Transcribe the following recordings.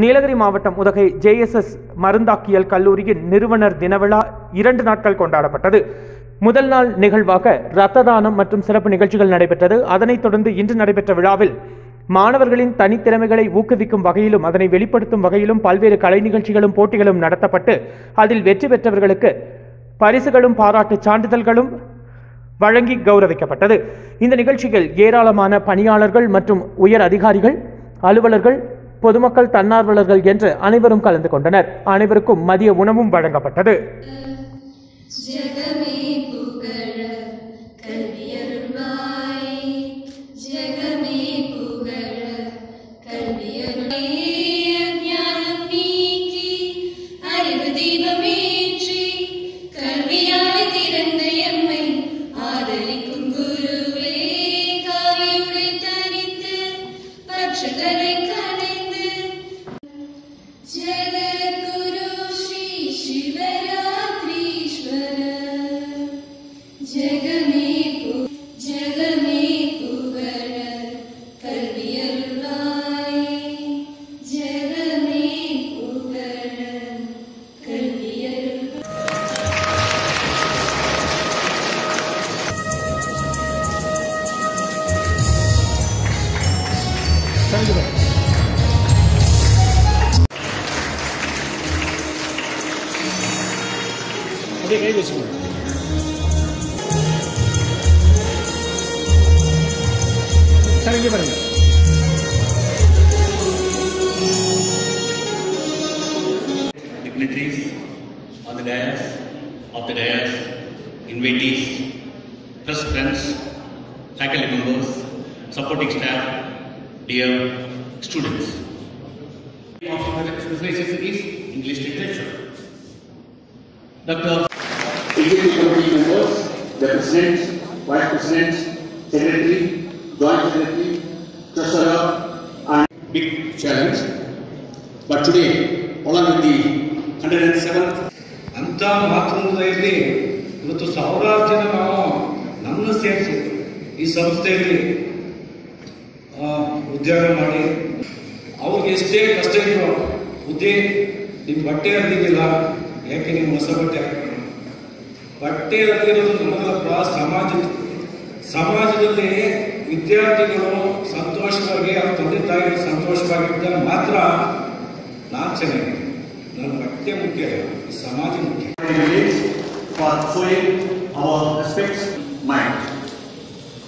நீலகிரி மாவட்டம் உதகை ஜேஎஸ்எஸ் மருந்தாக்கியல் கல்லூரியின் நிறுவனர் தினவிழா இரண்டு நாட்கள் கொண்டாடப்பட்டது முதல் நாள் நிகழ்வாக இரத்த தானம் மற்றும் சிறப்பு நிகழ்ச்சிகள் நடைபெற்றது அதனைத் தொடர்ந்து இன்று நடைபெற்ற விழாவில் மாணவர்களின் தனித்திறமைகளை ஊக்குவிக்கும் வகையிலும் அதனை வெளிப்படுத்தும் வகையிலும் பல்வேறு கலை நிகழ்ச்சிகளும் போட்டிகளும் நடத்தப்பட்டு அதில் வெற்றி பெற்றவர்களுக்கு பரிசுகளும் பாராட்டு சான்றிதழ்களும் வழங்கி கௌரவிக்கப்பட்டது இந்த நிகழ்ச்சியில் ஏராளமான பணியாளர்கள் மற்றும் உயர் அதிகாரிகள் அலுவலர்கள் பொதுமக்கள் தன்னார்வலர்கள் என்று அனைவரும் கலந்து கொண்டனர் அனைவருக்கும் மதிய உணவும் வழங்கப்பட்டது Thank you. Okay, guys, വേണ്ടി പറഞ്ഞു dignitaries on the dais, of invitees, trust friends, faculty members, supporting staff, dear students. The Of the exercises is English literature. Dr. Executive committee members, the presidents, vice presidents, secretary, joint therapy, Kasara, and big challenge. But today, along with the 107th ಅಂಥ ಮಾತೃದಲ್ಲಿ ಇವತ್ತು ಸಾವಿರಾರು ಜನ ನಾವು ನಮ್ಮನ್ನು ಸೇರಿಸಿ ಈ ಸಂಸ್ಥೆಯಲ್ಲಿ ಉದ್ಯೋಗ ಮಾಡಿ ಅವ್ರಿಗೆ ಎಷ್ಟೇ ಕಷ್ಟ ಇದ್ರು ಬುದ್ಧಿ ನಿಮ್ಮ ಬಟ್ಟೆ ಹರಿದಿಲ್ಲ ಯಾಕೆ ನಿಮ್ಮ ಹೊಸ ಬಟ್ಟೆ ಹಾಕಿ ಬಟ್ಟೆ ಹರಿದಿರೋದು ನಮಗಲ್ಲ ಸಮಾಜ ಸಮಾಜ विद्यार्थी नमू संतोषವಾಗಿ আর ತಂದೆതായി संतोषವಾಗಿ ಅಂತ ಮಾತ್ರ ನಾಚನೆ ನಾ ಭಟ್ಟ್ಯ මුಕ್ಕೆ ಸಮಾಜಿಕಕ್ಕೆ for so in our aspects mind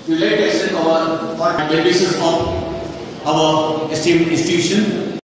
to let us say our and genesis of our esteemed institution